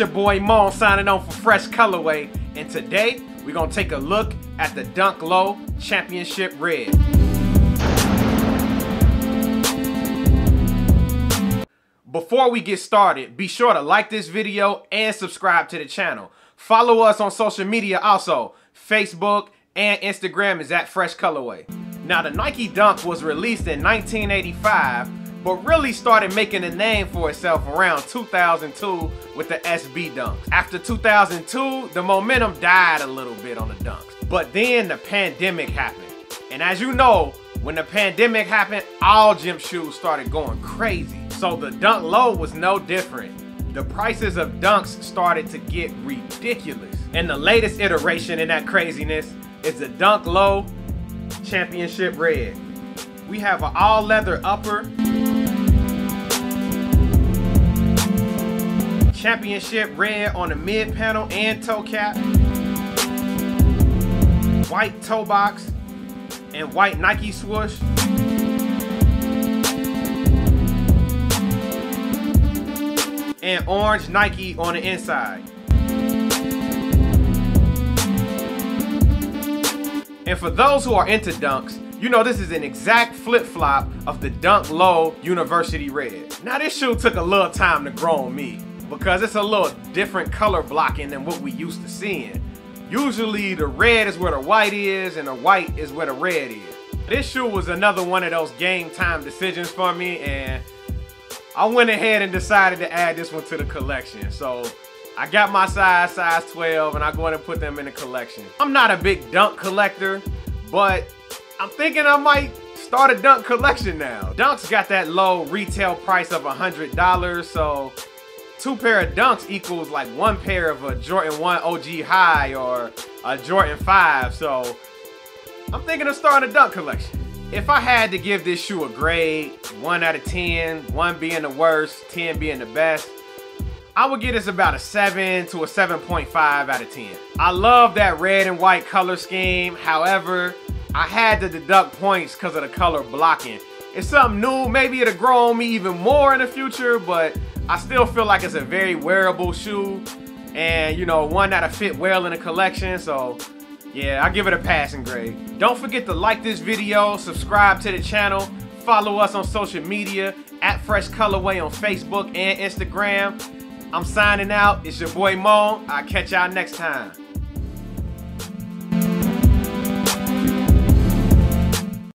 your boy Mon signing on for Fresh Colorway, and today we're gonna take a look at the Dunk Low Championship Red. Before we get started, be sure to like this video and subscribe to the channel. Follow us on social media also. Facebook and Instagram is at Fresh Colorway. Now the Nike Dunk was released in 1985, but really started making a name for itself around 2002 with the SB Dunks. After 2002, the momentum died a little bit on the Dunks. But then the pandemic happened. And as you know, when the pandemic happened, all gym shoes started going crazy. So the Dunk Low was no different. The prices of Dunks started to get ridiculous. And the latest iteration in that craziness is the Dunk Low Championship Red. We have an all leather upper, Championship Red on the mid panel and toe cap, white toe box, and white Nike swoosh. and orange Nike on the inside. And for those who are into dunks, you know this is an exact flip-flop of the Dunk Low University Red. Now this shoe took a little time to grow on me because it's a little different color blocking than what we used to seeing. Usually the red is where the white is and the white is where the red is. This shoe was another one of those game time decisions for me and I went ahead and decided to add this one to the collection. So I got my size, size 12, and I go ahead and put them in the collection. I'm not a big dunk collector, but I'm thinking I might start a dunk collection now. Dunks got that low retail price of $100, so two pair of dunks equals like one pair of a Jordan 1 OG High or a Jordan 5, so I'm thinking of starting a dunk collection. If I had to give this shoe a grade, 1 out of 10, 1 being the worst, 10 being the best, I would give this about a 7 to a 7.5 out of 10. I love that red and white color scheme. However, I had to deduct points because of the color blocking. It's something new. Maybe it'll grow on me even more in the future, but I still feel like it's a very wearable shoe and, you know, one that'll fit well in a collection. So yeah, I give it a passing grade. Don't forget to like this video, subscribe to the channel, follow us on social media at Fresh Colorway on Facebook and Instagram. I'm signing out. It's your boy Mo. I'll catch y'all next time.